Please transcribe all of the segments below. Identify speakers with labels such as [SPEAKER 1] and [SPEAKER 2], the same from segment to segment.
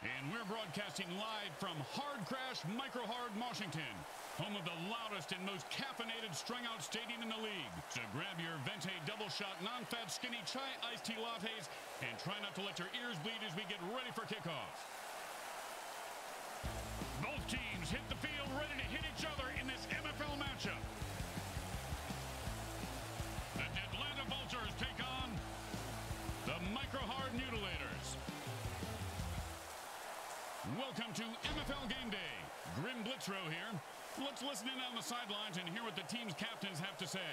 [SPEAKER 1] And we're broadcasting live from Hard Crash Microhard, Washington, home of the loudest and most caffeinated strung-out stadium in the league. So grab your Venti double shot non-fat skinny chai iced tea lattes and try not to let your ears bleed as we get ready for kickoff. Both teams hit the field ready to hit each other in this Welcome to MFL Game Day. Grim Blitzrow here. Let's listen in on the sidelines and hear what the team's captains have to say.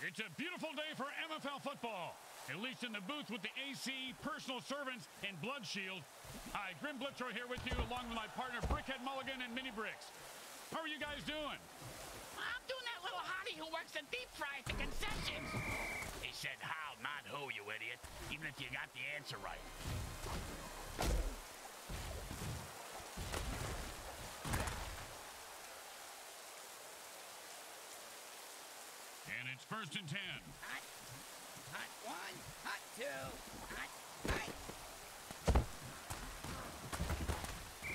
[SPEAKER 1] It's a beautiful day for MFL football, at least in the booth with the AC, personal servants, and Blood Shield. Hi, Grim Blitzrow here with you, along with my partner Brickhead Mulligan and Mini Bricks. How are you guys doing?
[SPEAKER 2] I'm doing that little hottie who works the deep fry at the concessions.
[SPEAKER 3] He said how, not who, you idiot. Even if you got the answer right.
[SPEAKER 1] And it's first and ten.
[SPEAKER 2] Hot, hot one, hot two, hot, hot.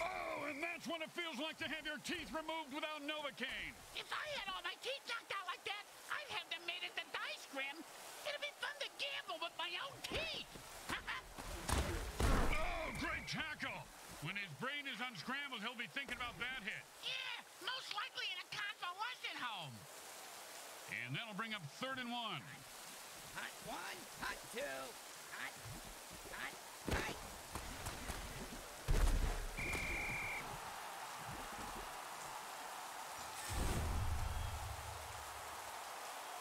[SPEAKER 1] Oh, and that's when it feels like to have your teeth removed without Novocaine.
[SPEAKER 2] If I had all my teeth knocked out like that, I'd have them made into dice, Grim. It'd be fun to gamble with my own teeth.
[SPEAKER 1] Oh, great tackle. When his brain is unscrambled, he'll be thinking about that hit.
[SPEAKER 2] yeah, most likely in a convalescent home.
[SPEAKER 1] And that'll bring up third and one.
[SPEAKER 2] Hot one, hot two, hot, hot, hot.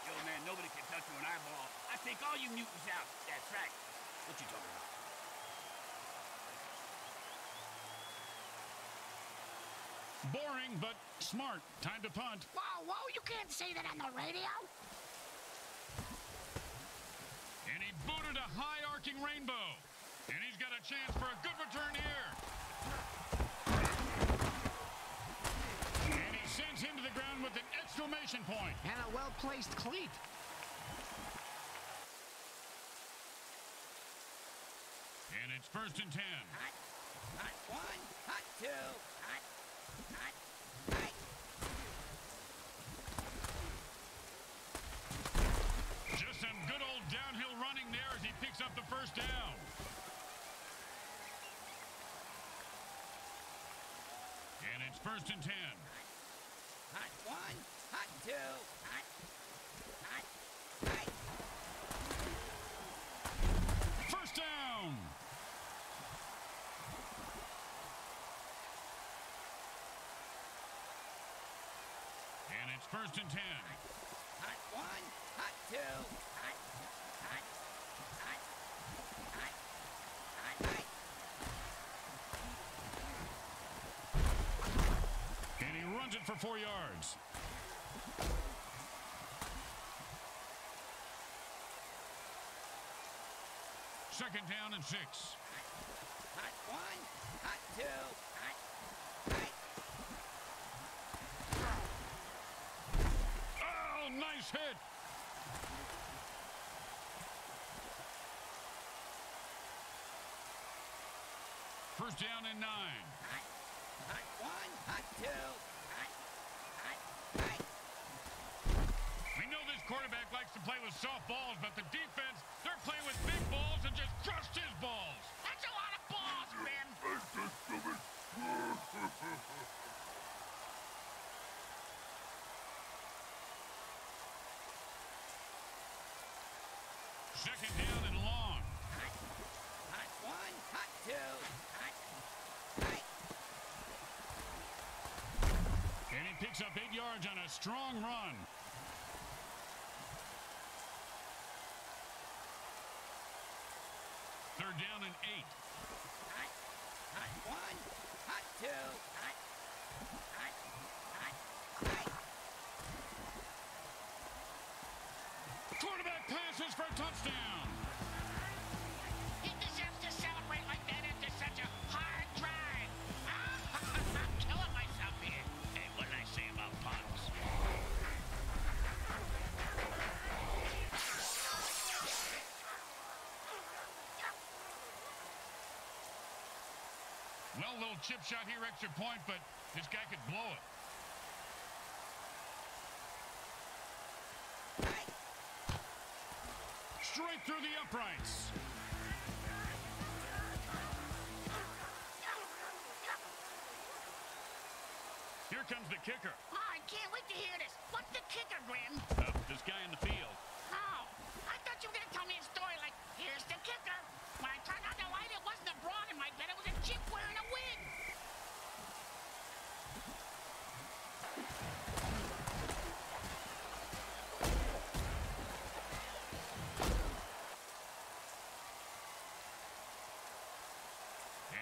[SPEAKER 3] Yo, man, nobody can touch you an eyeball. I take all you mutants out. That's right. What you talking about?
[SPEAKER 1] Boring, but smart. Time to punt.
[SPEAKER 2] Whoa, whoa, you can't say that on the radio.
[SPEAKER 1] And he booted a high arcing rainbow. And he's got a chance for a good return here. And he sends him to the ground with an exclamation point.
[SPEAKER 2] And a well-placed cleat.
[SPEAKER 1] And it's first and ten.
[SPEAKER 2] Hot, hot one, hot two, hot, hot, hot.
[SPEAKER 1] Just some good old downhill running there as he picks up the first down. And it's first and ten.
[SPEAKER 2] Hot one, hot two, hot, hot, hot.
[SPEAKER 1] First down. And it's first and ten.
[SPEAKER 2] Hot one, hot two, hot, hot, hot, hot, hot, hot.
[SPEAKER 1] And he runs it for four yards. Second down and six.
[SPEAKER 2] Hot one, hot two, hot, hot.
[SPEAKER 1] Oh, nice hit. First down and nine.
[SPEAKER 2] Hot, hot one, hot two, hot, hot, hot.
[SPEAKER 1] We know this quarterback likes to play with soft balls, but the defense, they're playing with big balls and just crushed his balls.
[SPEAKER 2] That's a lot of balls, Grim.
[SPEAKER 1] Second down and long.
[SPEAKER 2] Hot, hot one, hot two, hot, hot.
[SPEAKER 1] And he picks up eight yards on a strong run. Third down and eight.
[SPEAKER 2] Hot, hot one, hot two, hot, hot, hot, hot.
[SPEAKER 1] Quarterback passes for a touchdown. Chip shot here, extra point, but this guy could blow it. Straight through the uprights. Here comes the kicker.
[SPEAKER 2] Oh, I can't wait to hear this. What's the kicker, Grim?
[SPEAKER 1] Uh, this guy in the field.
[SPEAKER 2] Oh, I thought you were going to tell me a story like, here's the kicker.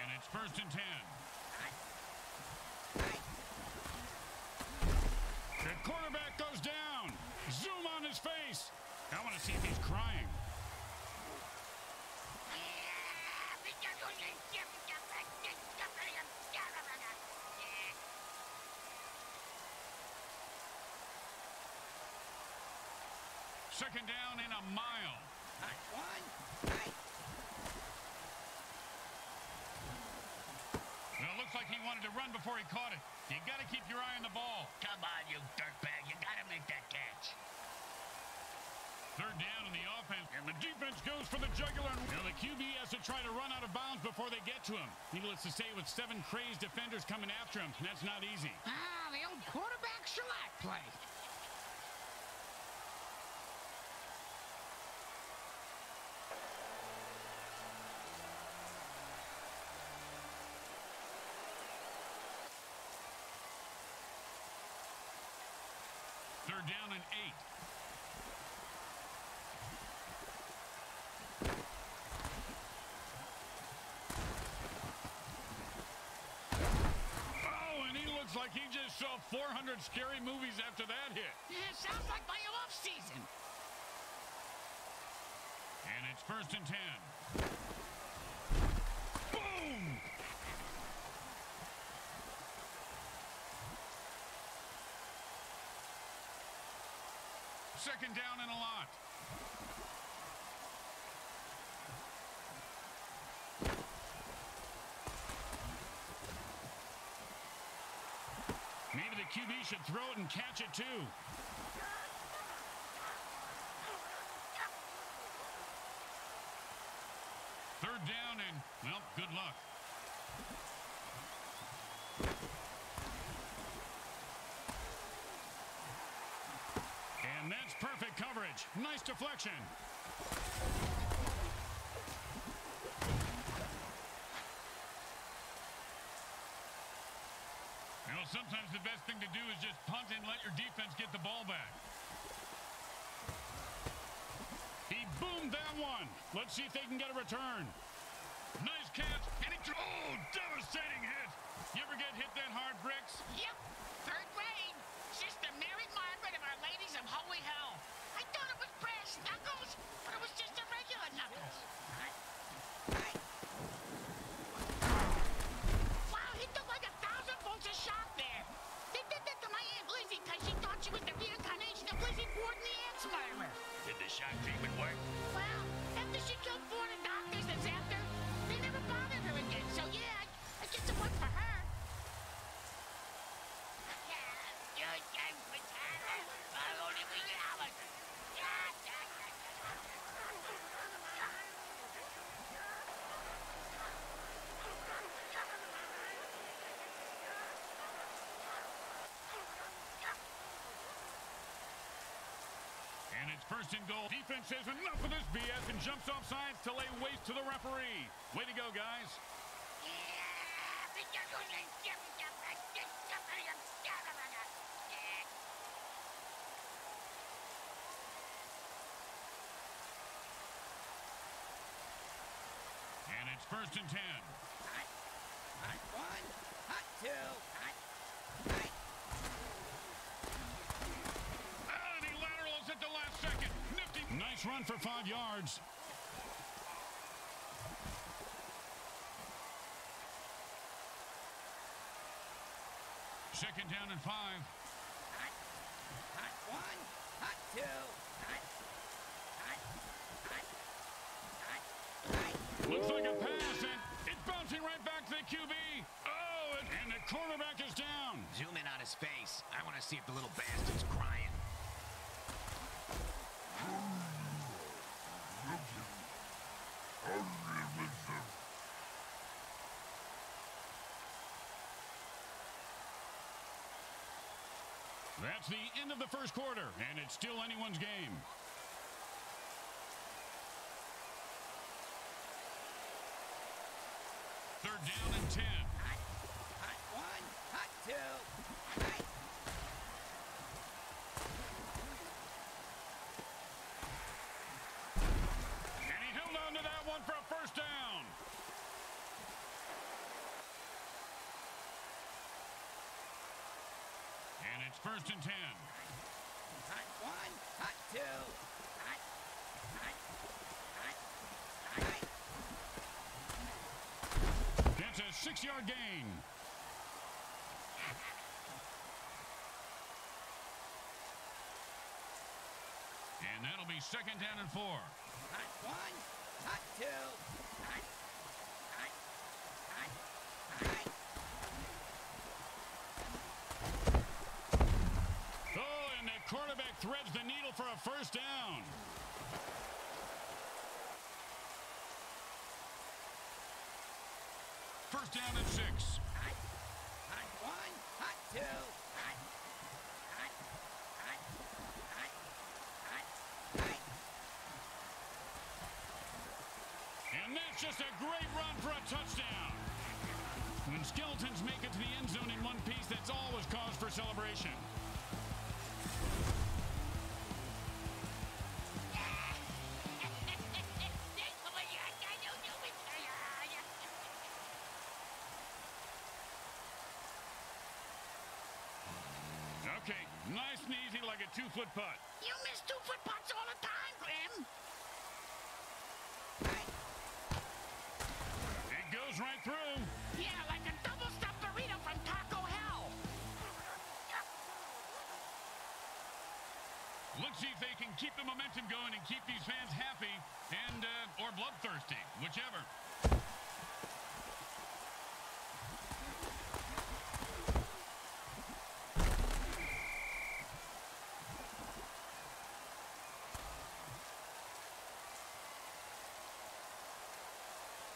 [SPEAKER 1] And it's first and ten. The quarterback goes down. Zoom on his face. I want to see if he's crying. Second down in a mile. Well, it looks like he wanted to run before he caught it. You got to keep your eye on the ball.
[SPEAKER 3] Come on, you dirtbag. You gotta make that catch.
[SPEAKER 1] Third down in the offense, and the defense goes for the jugular. Now the QB has to try to run out of bounds before they get to him. Needless to say, with seven crazed defenders coming after him, that's not easy.
[SPEAKER 2] Ah, the old quarterback shellac play.
[SPEAKER 1] down and eight. Oh, and he looks like he just saw 400 scary movies after that hit.
[SPEAKER 2] Yeah, sounds like my off season.
[SPEAKER 1] And it's first and 10. Second down and a lot. Maybe the QB should throw it and catch it too. Third down and, well, good luck. And that's perfect coverage. Nice deflection. You know, sometimes the best thing to do is just punt and let your defense get the ball back. He boomed that one. Let's see if they can get a return. Nice catch, and he oh, devastating hit. You ever get hit that hard, Bricks?
[SPEAKER 2] Yep, third grade. Sister Mary Margaret of Our Ladies of Holy Hell. I thought it was brass knuckles, but it was just a regular knuckles. Wow, he took like a thousand volts of shock there. They did that to my Aunt Lizzie because she thought she was the reincarnation of Lizzie Borden the Ant Smiler.
[SPEAKER 3] Did the shock treatment work?
[SPEAKER 2] Well, after she killed four of the doctors and after, they never bothered her again. So yeah, I guess it worked for her.
[SPEAKER 1] And it's first and goal. Defense says enough of this BS and jumps off sides to lay waste to the referee. Way to go, guys. And it's first and ten. And he laterals at the last second. Nifty. Nice run for five yards. Second down and five. Looks like a pass, and it's bouncing right back to the QB. Oh, and, and the cornerback is down.
[SPEAKER 4] Zoom in on his face. I want to see if the little bastard's crying.
[SPEAKER 1] That's the end of the first quarter, and it's still anyone's game. Third down and 10.
[SPEAKER 4] Hot, hot one, hot two, hot.
[SPEAKER 1] And he held on to that one for a first down. And it's first and 10.
[SPEAKER 4] Hot one, hot two, hot, hot, hot, hot.
[SPEAKER 1] That's a six-yard gain. And that'll be second down and four.
[SPEAKER 4] Hot one, hot two, hot, hot, hot, hot.
[SPEAKER 1] Oh, and the quarterback threads the needle for a first down. First down and six.
[SPEAKER 4] Hot, hot one, hot two.
[SPEAKER 1] And that's just a great run for a touchdown. When skeletons make it to the end zone in one piece, that's always cause for celebration. Nice and easy like a two-foot putt.
[SPEAKER 2] You miss two foot putts all the time, Grim.
[SPEAKER 1] It goes right through.
[SPEAKER 2] Yeah, like a double stuffed burrito from Taco Hell.
[SPEAKER 1] Let's see if they can keep the momentum going and keep these fans happy and uh, or bloodthirsty, whichever.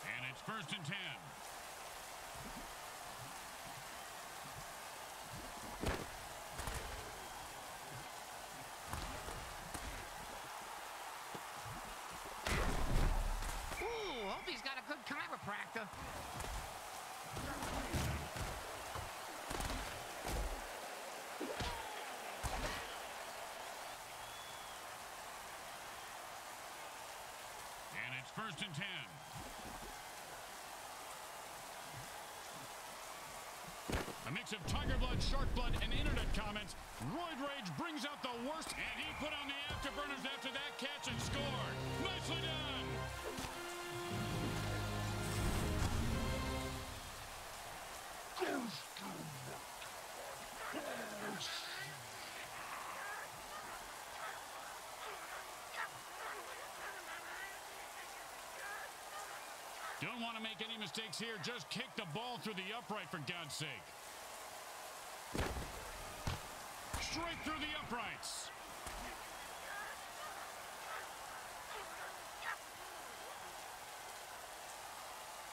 [SPEAKER 1] And it's first and ten.
[SPEAKER 2] Ooh, hope he's got a good chiropractor.
[SPEAKER 1] And it's first and ten. A mix of tiger blood, shark blood, and internet comments. Roid Rage brings out the worst, and he put on the afterburners after that catch and scored. Nicely done. Don't want to make any mistakes here. Just kick the ball through the upright, for God's sake. Straight through the uprights.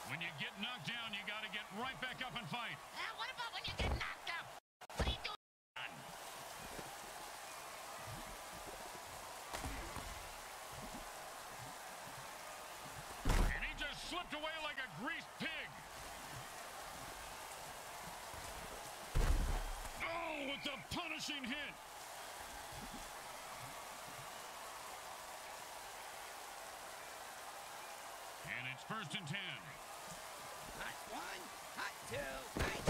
[SPEAKER 1] When you get knocked down, you got to get right back up and fight.
[SPEAKER 2] Uh, what about when you get knocked out? What do you do?
[SPEAKER 1] And he just slipped away like a greased pig. Oh, with the punishing hit. And it's first and ten.
[SPEAKER 4] Hot one, hot two, hot.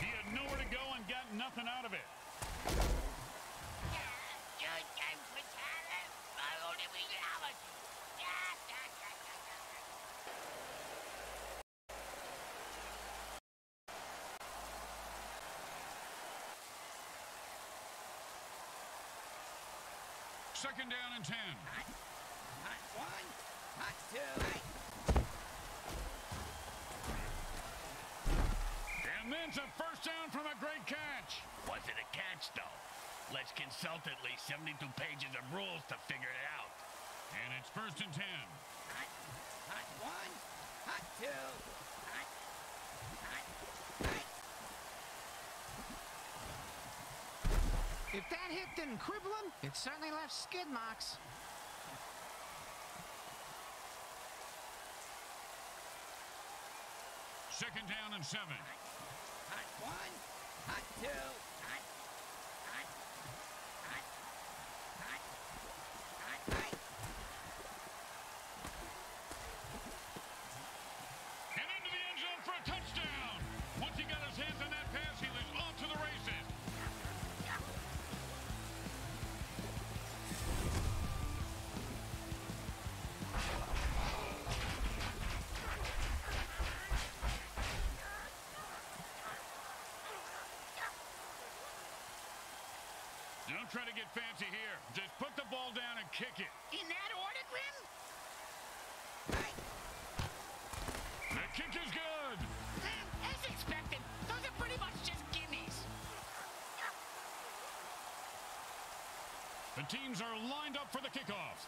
[SPEAKER 1] He had nowhere to go and got nothing out of it. Second down and ten.
[SPEAKER 4] Hot, hot one, Hot two.
[SPEAKER 1] And then's a first down from a great catch.
[SPEAKER 3] Was it a catch, though? Let's consult at least 72 pages of rules to figure it out.
[SPEAKER 1] And it's first and ten.
[SPEAKER 4] Hot, hot one, hot two, hot, hot, hot.
[SPEAKER 5] If that hit didn't cripple him, it certainly left skid marks.
[SPEAKER 1] Second down and seven.
[SPEAKER 4] Hot one, hot two,
[SPEAKER 1] Don't try to get fancy here. Just put the ball down and kick it.
[SPEAKER 2] In that order, Grim?
[SPEAKER 1] The kick is good.
[SPEAKER 2] As expected, those are pretty much just gimmies.
[SPEAKER 1] The teams are lined up for the kickoff.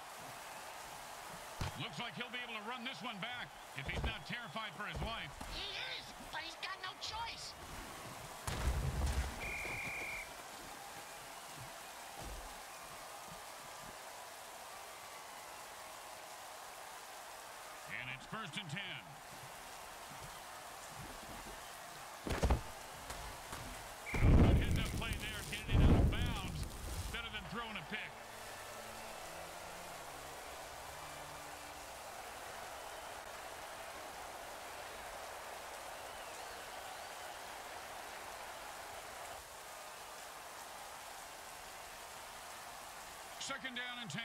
[SPEAKER 1] Looks like he'll be able to run this one back if he's not terrified for his life.
[SPEAKER 2] He is, but he's got no choice.
[SPEAKER 1] It's first and ten. Good hit that play there, getting it out of bounds. Better than throwing a pick. Second down and 10.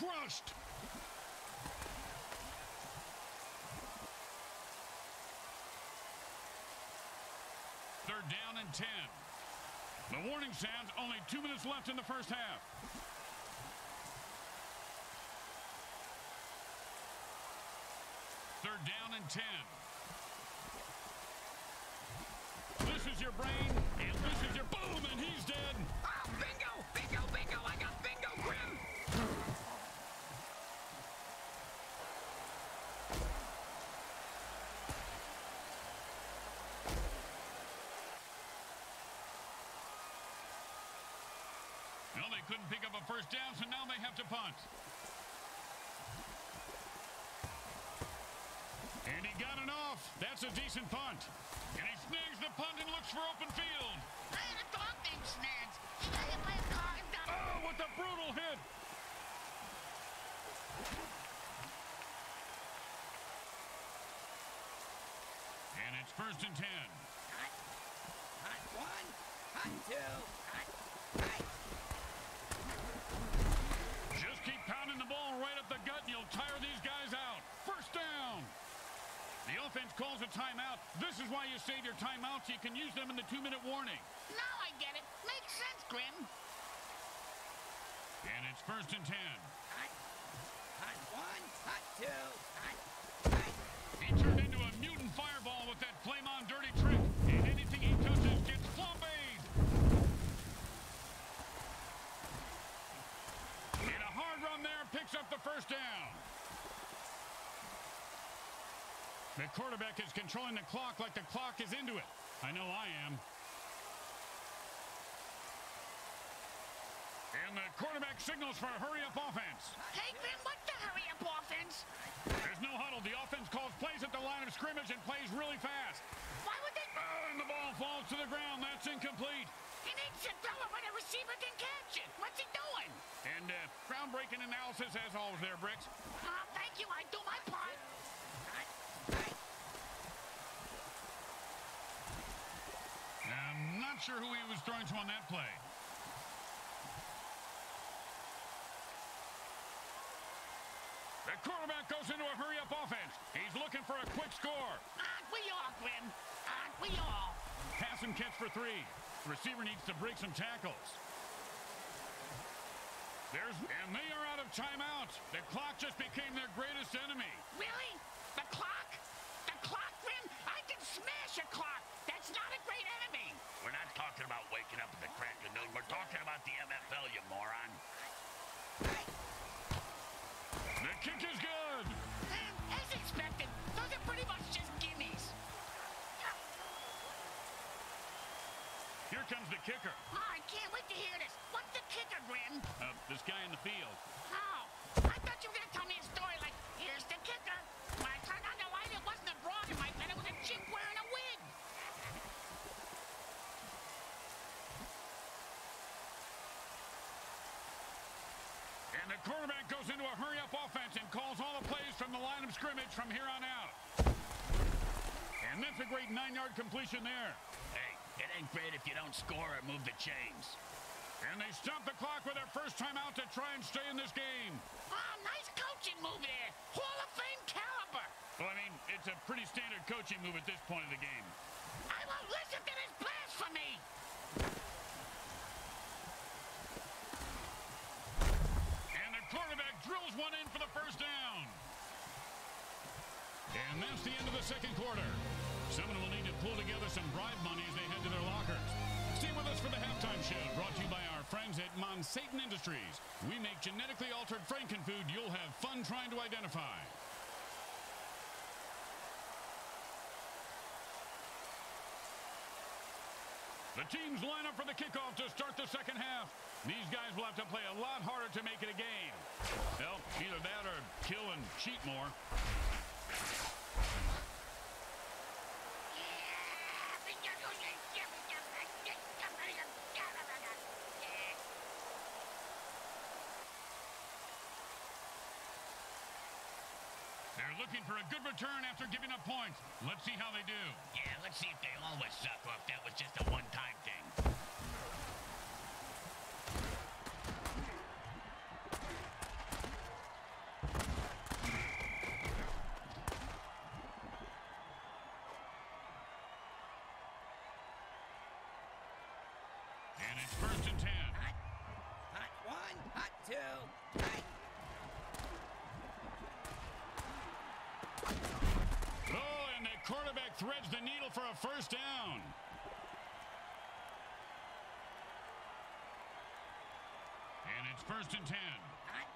[SPEAKER 1] Crushed. Third down and 10. The warning sounds only two minutes left in the first half. Third down and 10. This is your brain, Well, they couldn't pick up a first down, so now they have to punt. And he got it off. That's a decent punt. And he snags the punt and looks for open field.
[SPEAKER 2] I had a dog named Snads. He got hit by a car and died.
[SPEAKER 1] Oh, what a brutal hit. And it's first and ten.
[SPEAKER 4] Hot, hot one, hot two, hot, hot.
[SPEAKER 1] Just keep pounding the ball right up the gut and you'll tire these guys out. First down. The offense calls a timeout. This is why you save your timeouts. You can use them in the two-minute warning.
[SPEAKER 2] Now I get it. Makes sense, Grim.
[SPEAKER 1] And it's first and ten.
[SPEAKER 4] Hot, hot one, hot two, hot, hot.
[SPEAKER 1] He turned into a mutant fireball with that flame-on dirty trick. And anything he touches gets flambéed. And a hard run there picks up the first down. The quarterback is controlling the clock like the clock is into it. I know I am. And the quarterback signals for a hurry-up offense.
[SPEAKER 2] Hey, Grim, what's the hurry-up offense?
[SPEAKER 1] There's no huddle. The offense calls plays at the line of scrimmage and plays really fast.
[SPEAKER 2] Why would they...
[SPEAKER 1] Oh, and the ball falls to the ground. That's incomplete.
[SPEAKER 2] He needs to throw it when a receiver can catch it. What's he doing?
[SPEAKER 1] And uh, groundbreaking analysis as always there, Bricks.
[SPEAKER 2] Oh, thank you. I do my part.
[SPEAKER 4] Hot, hot.
[SPEAKER 1] I'm not sure who he was throwing to on that play. The quarterback goes into a hurry-up offense. He's looking for a quick score.
[SPEAKER 2] Aren't we all, Grim? Aren't we all?
[SPEAKER 1] Passing him catch for three. The receiver needs to break some tackles. There's, and they are out of timeout. The clock just became their greatest enemy.
[SPEAKER 2] Really? The clock? The clock, Grim? I can smash a clock. That's not a great enemy.
[SPEAKER 3] We're not talking about waking up at the crack of noon. We're talking about the MFL, you moron.
[SPEAKER 1] The kick is good.
[SPEAKER 2] As expected, those are pretty much just gimmies.
[SPEAKER 1] Here comes the kicker.
[SPEAKER 2] Oh, I can't wait to hear this. What's the kicker, Grim?
[SPEAKER 1] Uh, this guy in the field.
[SPEAKER 2] How? I thought you were going to tell me a story like, here's the kicker. When I turned on the light, it wasn't a broad in my bed. It was a chick wearing a wig.
[SPEAKER 1] And the quarterback goes into a hurry-up offense and calls all the plays from the line of scrimmage from here on out. And that's a great nine-yard completion there.
[SPEAKER 3] Hey, it ain't great if you don't score or move the chains.
[SPEAKER 1] And they stop the clock with their first time out to try and stay in this game.
[SPEAKER 2] Oh, nice coaching move there. Hall of Fame caliber.
[SPEAKER 1] Well, I mean, it's a pretty standard coaching move at this point of the game.
[SPEAKER 2] I won't listen to this blasphemy.
[SPEAKER 1] And the quarterback drills one in for the first down. And that's the end of the second quarter. Someone will need to pull together some bribe money as they head to their lockers. Stay with us for the halftime show, brought to you by our friends at Monsatan Industries. We make genetically altered frankenfood you'll have fun trying to identify. The teams line up for the kickoff to start the second half. These guys will have to play a lot harder to make it a game. Well, either that or kill and cheat more. They're looking for a good return after giving up points. Let's see how they do.
[SPEAKER 3] Yeah, let's see if they always suck or if that was just a one-time thing.
[SPEAKER 1] And it's first and ten.
[SPEAKER 4] Hot, hot one, hot two, hot.
[SPEAKER 1] Oh, and the quarterback threads the needle for a first down. And it's first and ten.
[SPEAKER 4] Hot,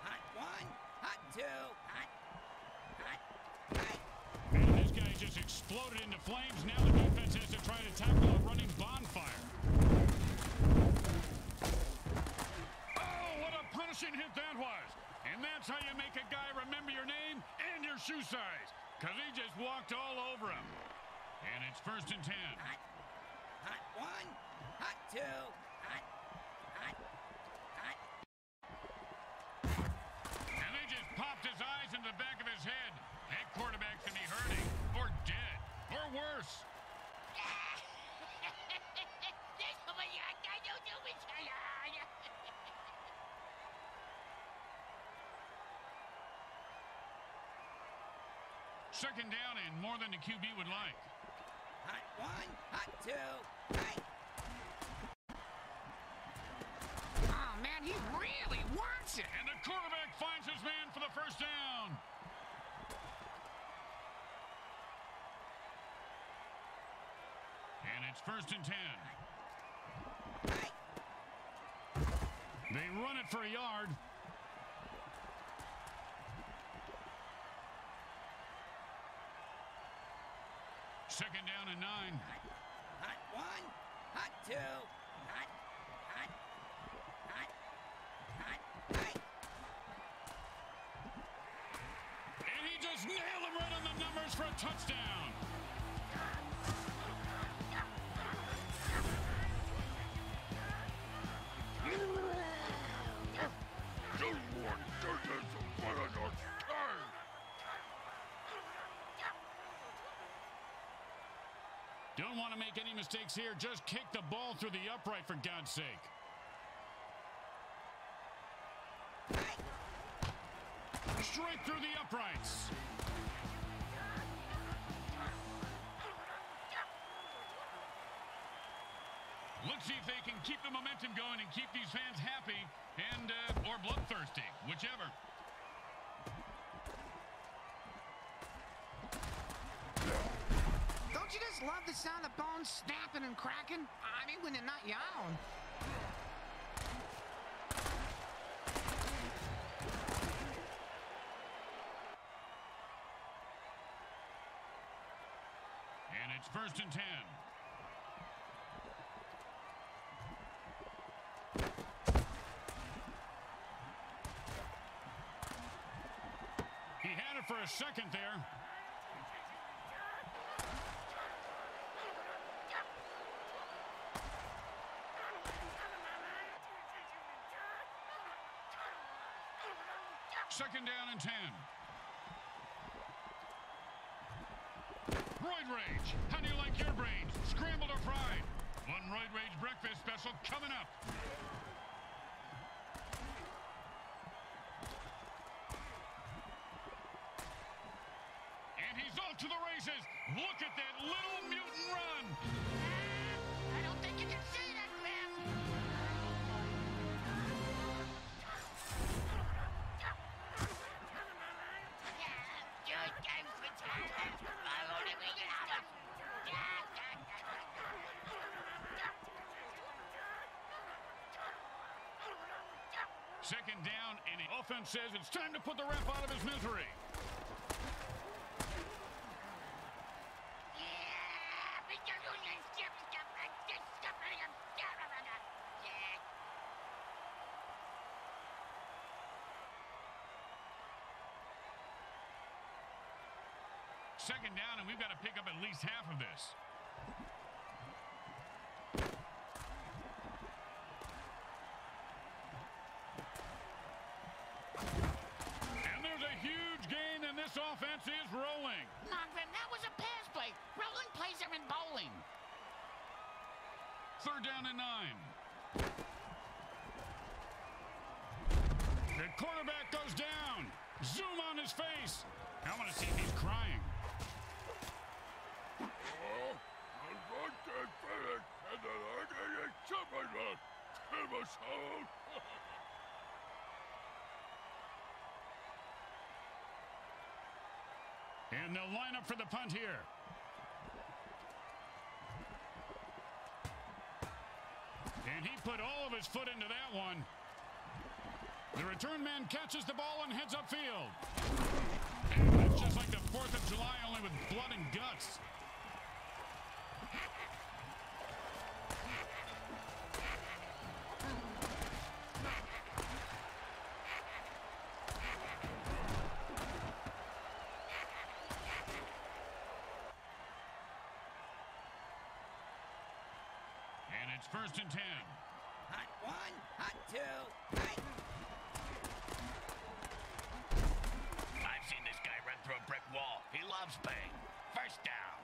[SPEAKER 4] hot one, hot two, hot, hot, hot.
[SPEAKER 1] And this guy just exploded into flames. Now the defense has to try to tackle a running bonfire. Oh, what a punishing hit that was. And that's how you make a guy remember your name and your shoe size. Because he just walked all over him. And it's first and ten.
[SPEAKER 4] Hot, hot one, hot two, hot, hot, hot.
[SPEAKER 1] And they just popped his eyes into the back of his head. That quarterback can be hurting, or dead, or worse. Second down and more than the QB would like.
[SPEAKER 4] Hot one, hot two, hot.
[SPEAKER 5] Oh, man, he really wants it.
[SPEAKER 1] And the quarterback finds his man for the first down. And it's first and ten. They run it for a yard. Second down and nine.
[SPEAKER 4] Hot one, hot two, hot, hot, hot, hot, hot.
[SPEAKER 1] And he just nailed him right on the numbers for a touchdown. Don't want to make any mistakes here. Just kick the ball through the upright, for God's sake. Straight through the uprights. Let's see if they can keep the momentum going and keep these fans happy and uh, or bloodthirsty, whichever.
[SPEAKER 5] Don't you just love the sound of bones snapping and cracking? I mean, when they're not own.
[SPEAKER 1] And it's first and ten. He had it for a second there. Second down and 10. Roid Rage. How do you like your brains? Scrambled or fried? One Roid Rage breakfast special coming up. And he's off to the races. Look at that little mutant run.
[SPEAKER 2] I don't think you can say that, Grim.
[SPEAKER 1] Second down, and the offense says it's time to put the ref out of his misery. Second down, and we've got to pick up at least half of this. And there's a huge gain, and this offense is rolling.
[SPEAKER 2] Nah, that was a pass play. Rolling plays are in bowling.
[SPEAKER 1] Third down and nine. The quarterback goes down. Zoom on his face. I want to see if he's crying. And they'll line up for the punt here. And he put all of his foot into that one. The return man catches the ball and heads upfield. And it's just like the 4th of July, only with blood and guts. And it's first and 10.
[SPEAKER 4] Hot one, hot two, hot.
[SPEAKER 3] I've seen this guy run through a brick wall. He loves pain. First down.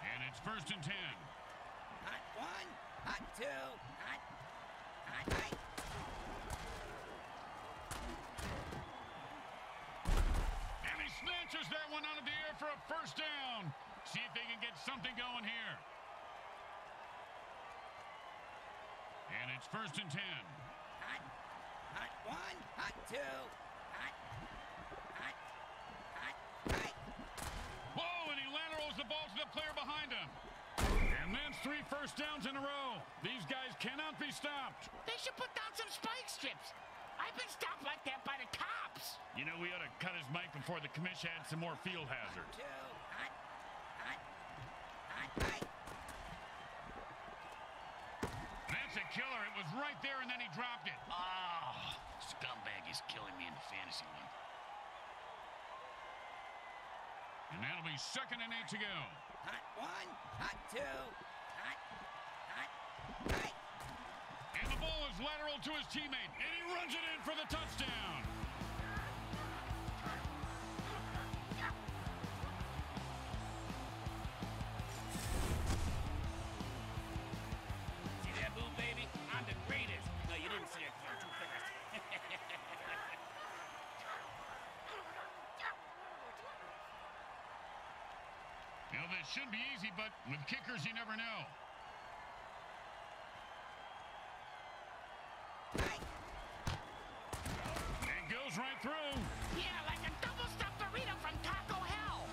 [SPEAKER 1] And it's first and 10.
[SPEAKER 4] Hot one, hot two, hot, hot, hot.
[SPEAKER 1] And he snatches that one out of the air for a first down. See if they can get something going here. And it's first and 10.
[SPEAKER 4] Hot, hot one, hot two, hot, hot, hot, hot.
[SPEAKER 1] Whoa, and he laterals the ball to the player behind him. And that's three first downs in a row. These guys cannot be stopped.
[SPEAKER 2] They should put down some spike strips. I've been stopped like that by the cops.
[SPEAKER 1] You know, we ought to cut his mic before the commission adds some more field hazard.
[SPEAKER 4] Two, hot, hot, hot, hot.
[SPEAKER 1] That's a killer. It was right there, and then he dropped it.
[SPEAKER 3] Ah, scumbag is killing me in the fantasy one.
[SPEAKER 1] And that'll be second and eight to go.
[SPEAKER 4] Hot one, hot two, hot, hot, hot.
[SPEAKER 1] And the ball is lateral to his teammate, and he runs it in for the touchdown. Should be easy, but with kickers, you never know. It goes right through.
[SPEAKER 2] Yeah, like a double stuffed burrito from Taco Hell.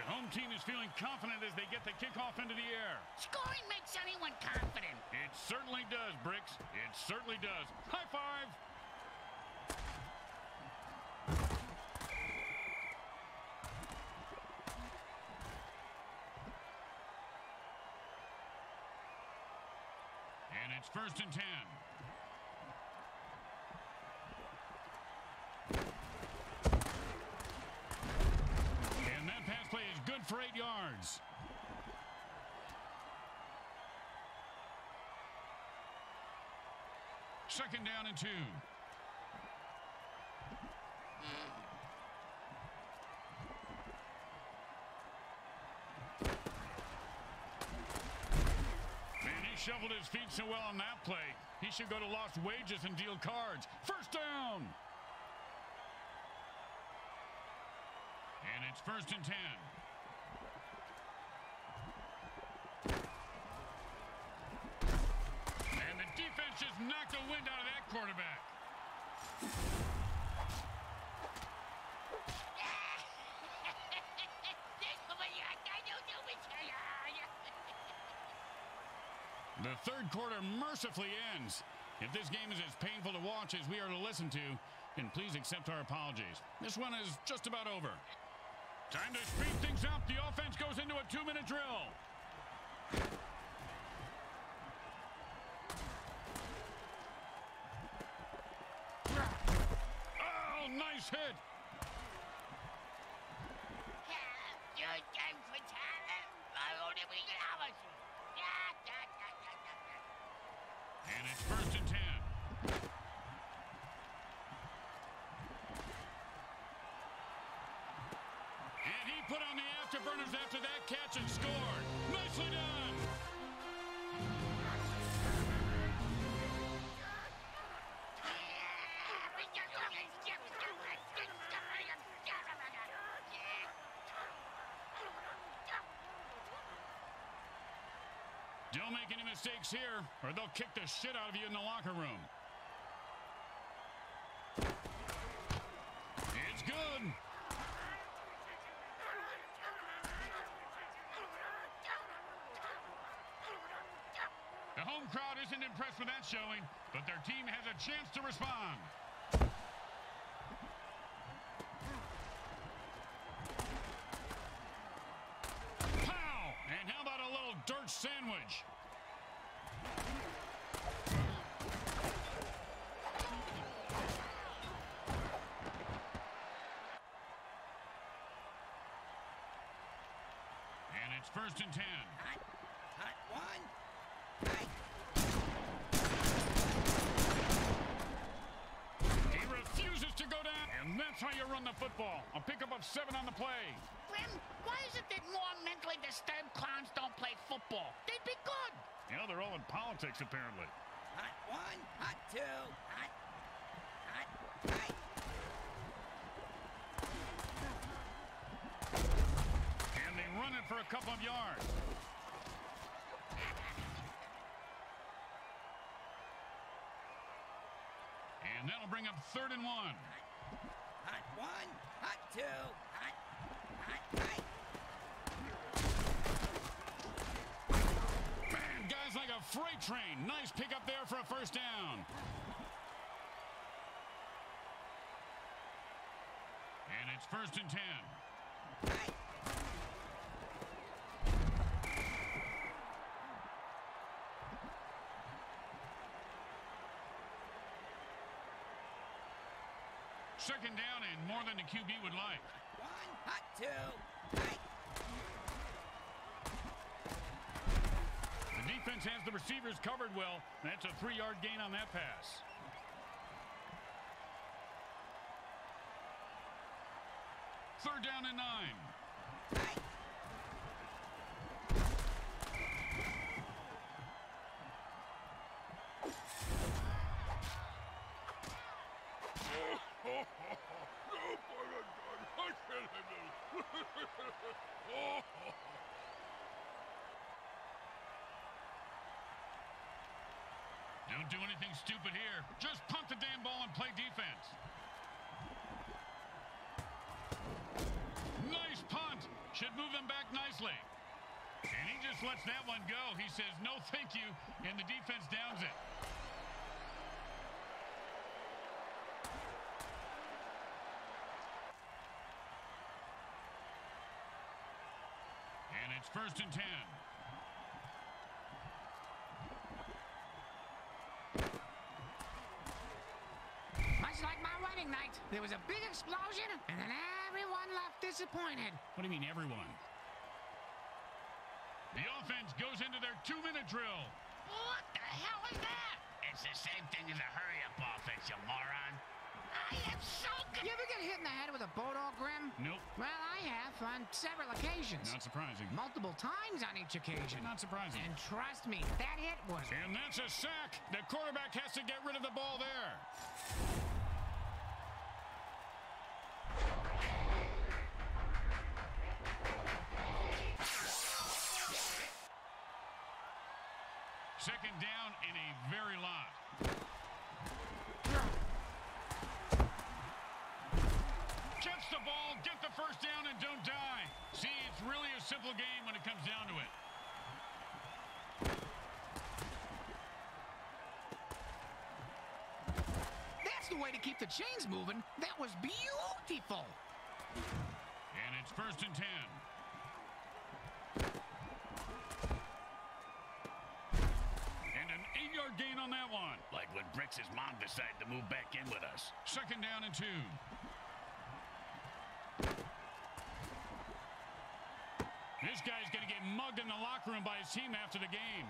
[SPEAKER 1] The home team is feeling confident as they get the kickoff into the air.
[SPEAKER 2] Scoring makes anyone confident.
[SPEAKER 1] It certainly does, Bricks. It certainly does. High five. And it's first and ten. And that pass play is good for eight yards. Second down and two. Man, he shoveled his feet so well on that play. He should go to lost wages and deal cards. First down. And it's first and ten. And the defense just knocked the wind out of that quarterback. The third quarter mercifully ends. If this game is as painful to watch as we are to listen to, then please accept our apologies. This one is just about over. Time to speed things up. The offense goes into a two-minute drill. Oh, nice hit. And it's first and ten. And he put the afterburners after that catch and scored. Nicely done. Don't make any mistakes here, or they'll kick the shit out of you in the locker room. It's good. The home crowd with that showing, but their team has a chance to respond. Pow! And how about a little dirt sandwich? And it's first and ten.
[SPEAKER 4] Hot, hot one. Hey,
[SPEAKER 1] He refuses to go down, and that's how you run the football. A pickup of seven on the play.
[SPEAKER 2] Grim, why is it that more mentally disturbed clowns don't play football? They'd be good.
[SPEAKER 1] Yeah, they're all in politics, apparently.
[SPEAKER 4] hot one, hot two, hot, hot, hey.
[SPEAKER 1] And they run it for a couple of yards. And that'll bring up third and one.
[SPEAKER 4] Hot one, hot two, hot, hot, hey.
[SPEAKER 1] Man, guys like a freight train. Nice pickup there for a first down. And it's first and ten.
[SPEAKER 4] Hey.
[SPEAKER 1] Second down and more than the QB would like.
[SPEAKER 4] One, hot two, hey.
[SPEAKER 1] The defense has the receivers covered well. That's a three-yard gain on that pass. Third down and nine.
[SPEAKER 4] Hey.
[SPEAKER 1] Don't do anything stupid here. Just punt the damn ball and play defense. Nice punt. Should move them back nicely. And he just lets that one go. He says, no thank you, and the defense downs it. And it's first and ten.
[SPEAKER 5] Much like my wedding night, there was a big explosion, and then everyone left disappointed.
[SPEAKER 1] What do you mean, everyone? The offense goes into their two-minute drill.
[SPEAKER 2] What the hell is that? It's the same thing as a hurry-up offense, you moron. I am so good.
[SPEAKER 5] You ever get hit in the head with a Bodog Grim?
[SPEAKER 1] Nope,
[SPEAKER 5] Well, I have on several occasions.
[SPEAKER 1] not surprising.
[SPEAKER 5] Multiple times on each occasion.
[SPEAKER 1] Not surprising.
[SPEAKER 5] And trust me, that hit was
[SPEAKER 1] And that's a sack. The quarterback has to get rid of the ball there.
[SPEAKER 5] Chains moving. That was beautiful.
[SPEAKER 1] And it's first and ten. And an eight-yard gain on that one.
[SPEAKER 3] Like when Bricks's mom decided to move back in with us.
[SPEAKER 1] Second down and two. This guy's going to get mugged in the locker room by his team after the game.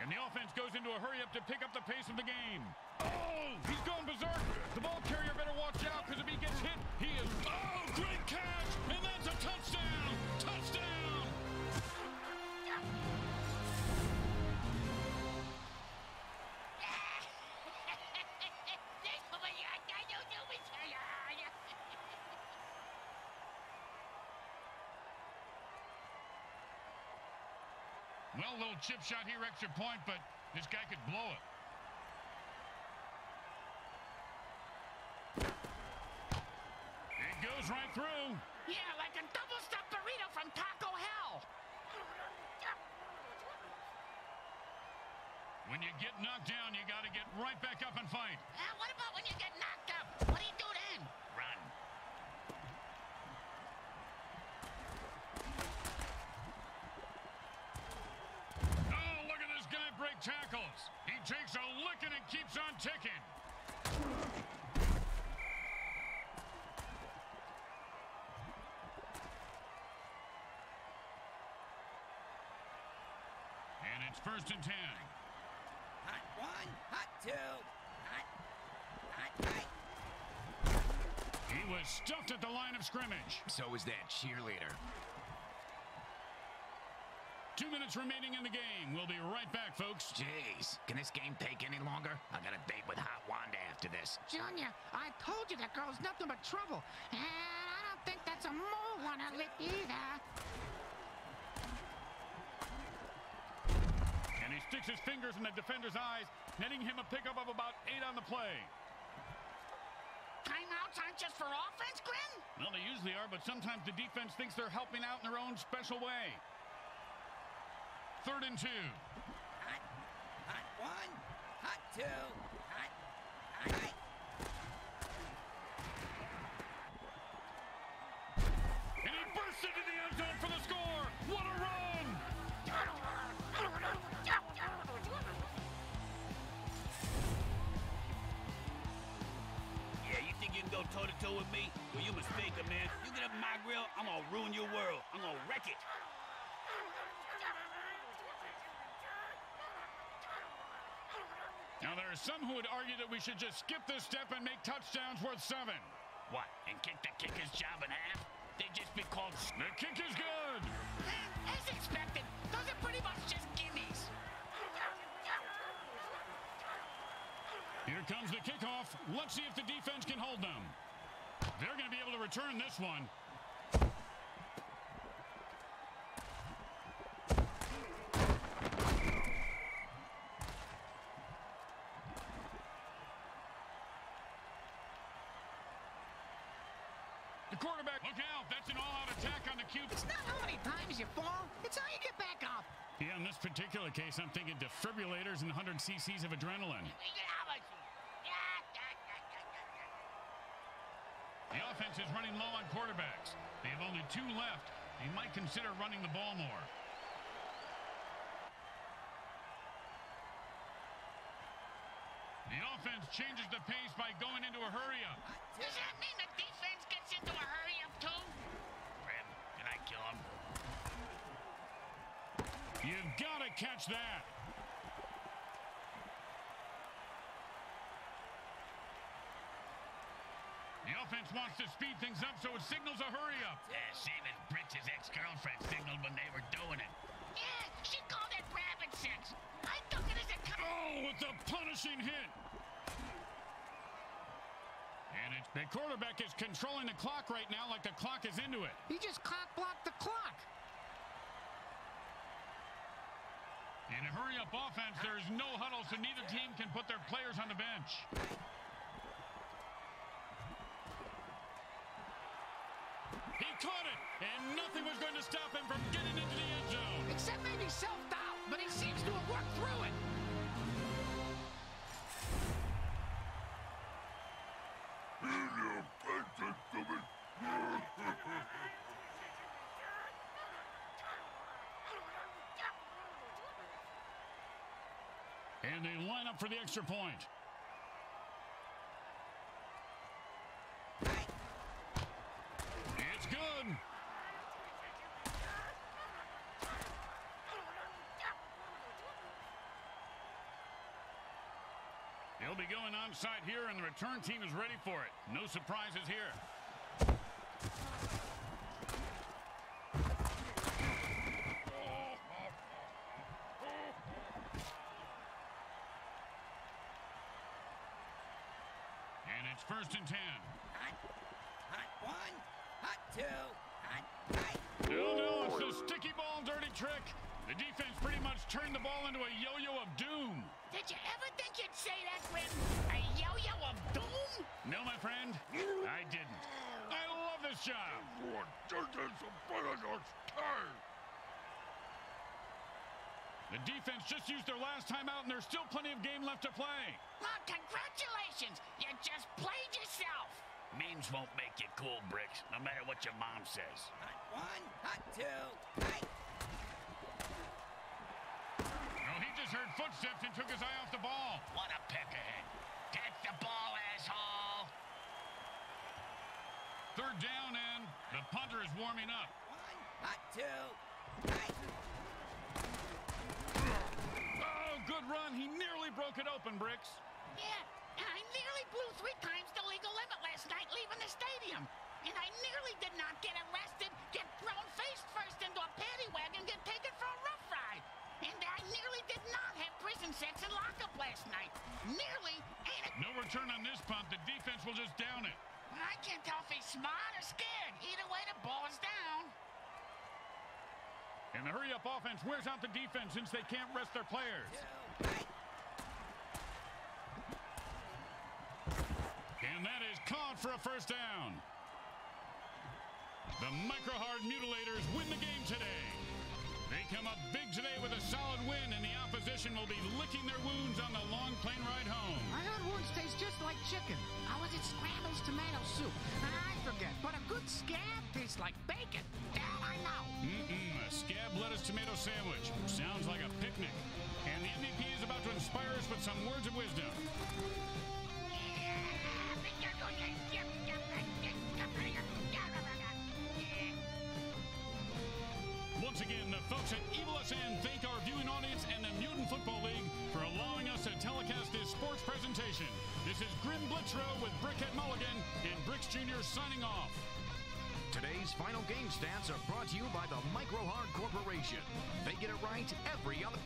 [SPEAKER 1] And the offense goes into a hurry up to pick up the pace of the game. Oh, he's going berserk. The ball carrier better watch out because if he gets hit, he is. Oh, great catch! And that's a touchdown! Touchdown! Well, a little chip shot here, extra point, but this guy could blow it. It goes right through.
[SPEAKER 2] Yeah, like a double stuffed burrito from Taco Hell.
[SPEAKER 1] When you get knocked down, you got to get right back up and fight.
[SPEAKER 2] Uh, what about when you get knocked up? What do you do then?
[SPEAKER 3] Run.
[SPEAKER 1] Oh, look at this guy break tackles. He takes a licking and keeps on ticking. And it's first and ten.
[SPEAKER 4] Hot one, hot two, hot, hot, hot.
[SPEAKER 1] He was stuffed at the line of scrimmage.
[SPEAKER 6] So is that cheerleader.
[SPEAKER 1] Two minutes remaining in the game. We'll be right back, folks.
[SPEAKER 6] Jeez, can this game take any longer? I got a date with Hot Wanda after this.
[SPEAKER 5] Junior, I told you that girl's nothing but trouble. And I don't think that's a mole on her lip either.
[SPEAKER 1] And he sticks his fingers in the defender's eyes, netting him a pickup of about eight on the play.
[SPEAKER 2] Timeouts aren't just for offense, Grim?
[SPEAKER 1] Well, they usually are, but sometimes the defense thinks they're helping out in their own special way. Third and two.
[SPEAKER 4] Hot, hot one, hot two, hot, hot, hot.
[SPEAKER 1] And he bursts into the end zone for the score. What a run!
[SPEAKER 3] Yeah, you think you can go toe-to-toe -to -toe with me? Well, you mistaken, man. You get up my grill, I'm gonna ruin your world. I'm gonna wreck it.
[SPEAKER 1] Now, there are some who would argue that we should just skip this step and make touchdowns worth seven.
[SPEAKER 3] What, and kick the kicker's job in half? They'd just be called...
[SPEAKER 1] The kick is good.
[SPEAKER 2] As expected, those are pretty much just gimmies.
[SPEAKER 1] Here comes the kickoff. Let's see if the defense can hold them. They're going to be able to return this one. The quarterback, look out. That's an all-out attack on the QB.
[SPEAKER 5] It's not how many times you fall, it's how you get back up.
[SPEAKER 1] Yeah, in this particular case, I'm thinking defibrillators and 100 cc's of adrenaline. The offense is running low on quarterbacks. They have only two left. They might consider running the ball more. The offense changes the pace by going into a hurry-up.
[SPEAKER 2] Does that mean the defense gets into a hurry up too?
[SPEAKER 3] Grab him. Can I kill him?
[SPEAKER 1] You've got to catch that. The offense wants to speed things up, so it signals a hurry-up.
[SPEAKER 3] Yeah, same as Britz's ex-girlfriend signaled when they were doing it.
[SPEAKER 2] Yeah, she called it rabbit sex. I took it as a
[SPEAKER 1] Oh, with the punishing hit. The quarterback is controlling the clock right now like the clock is into it.
[SPEAKER 5] He just cock blocked the clock.
[SPEAKER 1] In a hurry-up offense, there is no huddle, so neither team can put their players on the bench. He caught it, and nothing was going to stop him from getting into the end zone.
[SPEAKER 5] Except maybe self-doubt, but he seems to have worked through it.
[SPEAKER 1] And they line up for the extra point. It's good. He'll be going onside here, and the return team is ready for it. No surprises here. Used their last time out, and there's still plenty of game left to play.
[SPEAKER 2] Well, congratulations. You just played yourself.
[SPEAKER 3] Memes won't make you cool, Bricks, no matter what your mom says.
[SPEAKER 4] Hot one, hot two, hot.
[SPEAKER 1] Oh, he just heard footsteps and took his eye off the ball.
[SPEAKER 3] What a peckerhead. Catch the ball, asshole.
[SPEAKER 1] Third down, and the punter is warming up.
[SPEAKER 4] One, hot two, hot.
[SPEAKER 1] Oh, good run. He nearly broke it open, Bricks.
[SPEAKER 2] Yeah, and I nearly blew three times the legal limit last night leaving the stadium. And I nearly did not get arrested, get thrown face first into a paddy wagon, get taken for a rough ride. And I nearly did not have prison sex in lockup last night. Nearly, ain't it?
[SPEAKER 1] No return on this punt. The defense will just down it.
[SPEAKER 2] I can't tell if he's smart or scared. Either way, the ball is down.
[SPEAKER 1] And the hurry-up offense wears out the defense since they can't rest their players.
[SPEAKER 4] Two, hot.
[SPEAKER 1] And that is caught for a first down. The Microhard Mutilators win the game today. They come up big today with a solid win, and the opposition will be licking their wounds on the long plane ride home.
[SPEAKER 5] I heard wounds taste just like chicken. Or was it Scrabble's tomato soup? I forget. But a good scab tastes like bacon. That I know.
[SPEAKER 1] Mm-mm, a scab lettuce tomato sandwich. Sounds like a picnic. And the MVP is about to inspire us with some words of wisdom. Once again, the folks at Evil SN thank our viewing audience and the Mutant Football League for allowing us to telecast this sports presentation. This is Grim Blitzrow with Brickhead Mulligan and Bricks Jr. signing off.
[SPEAKER 7] Today's final game stats are brought to you by the Microhard Corporation. They get it right every other.